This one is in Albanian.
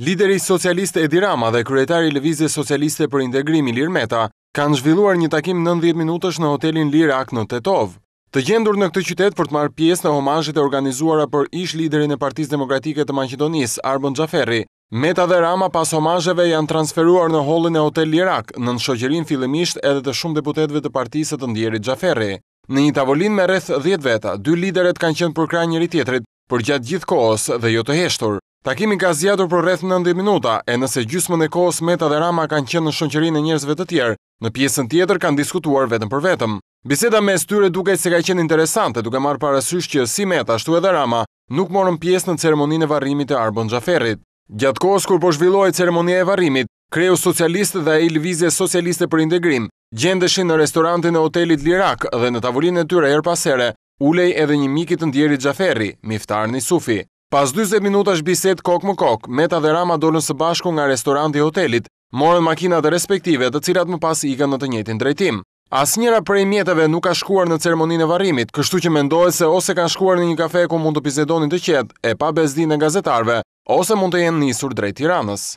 Lideri socialist Edi Rama dhe kryetari i Lëvizjes Socialiste për Integrim Ilir Meta kanë zhvilluar një takim 90 minutësh në hotelin Lirak në Tetovë, të gjendur në këtë qytet për të marrë pjesë në homazhet e organizuara për ish-liderin e Partisë Demokratike të Maqedonisë, Arbën Xhaferri. Meta dhe Rama pas homazheve janë transferuar në hollin e Hotel Lirak, nën shoqërinë fillimisht edhe të shumë deputetëve të partisë së të ndjerit Xhaferri. Në një tavolinë me rreth dhjetë veta, dy liderët kanë qenë përkrah njëri-tjetrit, Përgjatë gjithë kohës dhe jo të heshtur. Takimi ka zgjatur për rreth nëntëdhjetë minuta, e nëse gjysmën e kohës Meta dhe Rama kanë qenë në shoqërinë e njerëzve të tjerë, në pjesën tjetër kanë diskutuar vetëm për vetëm. Biseda mes tyre duket se ka qenë interesante, duke marrë parasysh që si Meta ashtu edhe Rama nuk morën pjesë në ceremoninë e varrimit të Arbën Xhaferrit. Gjatë kohës kur po zhvillohej ceremonia e varrimit, kreu socialist dhe ai i Lëvizjes Socialiste për Integrim gjendeshin në restorantin e hotelit Lirak dhe në tavolinën e tyre herë pas here Ulej edhe një mik i të ndjerit Xhaferri, Miftar Nisufi. Pas dyzet minutash bisedë kokë më kokë, Meta dhe Rama dolën së bashku nga restoranti i hotelit, morën makinat respektive të cilat më pas ikën në të njëjtin drejtim. Asnjëra prej mjeteve nuk ka shkuar në ceremoninë e varrimit, kështu që mendohet se ose kanë shkuar në një kafe ku mund të bisedonin të qetë e pa bezdinë e gazetarëve, ose mund të jenë nisur drejt Tiranës.